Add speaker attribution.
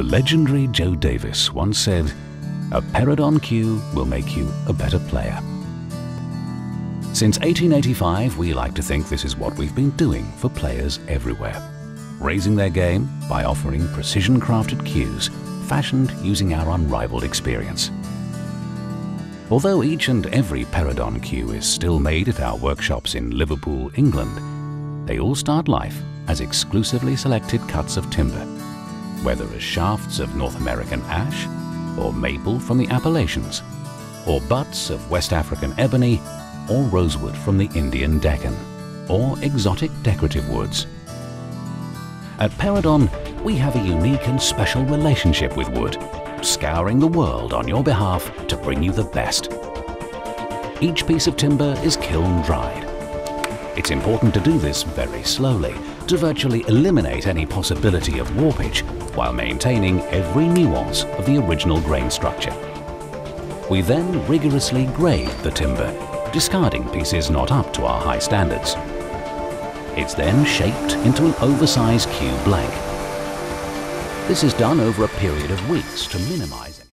Speaker 1: The legendary Joe Davis once said, a Peradon cue will make you a better player. Since 1885, we like to think this is what we've been doing for players everywhere. Raising their game by offering precision-crafted cues fashioned using our unrivaled experience. Although each and every Peradon cue is still made at our workshops in Liverpool, England, they all start life as exclusively selected cuts of timber, whether as shafts of North American ash, or maple from the Appalachians, or butts of West African ebony, or rosewood from the Indian Deccan, or exotic decorative woods. At Peradon, we have a unique and special relationship with wood, scouring the world on your behalf to bring you the best. Each piece of timber is kiln dried. It's important to do this very slowly to virtually eliminate any possibility of warpage while maintaining every nuance of the original grain structure. We then rigorously grade the timber, discarding pieces not up to our high standards. It's then shaped into an oversized cue blank this is done over a period of weeks to minimize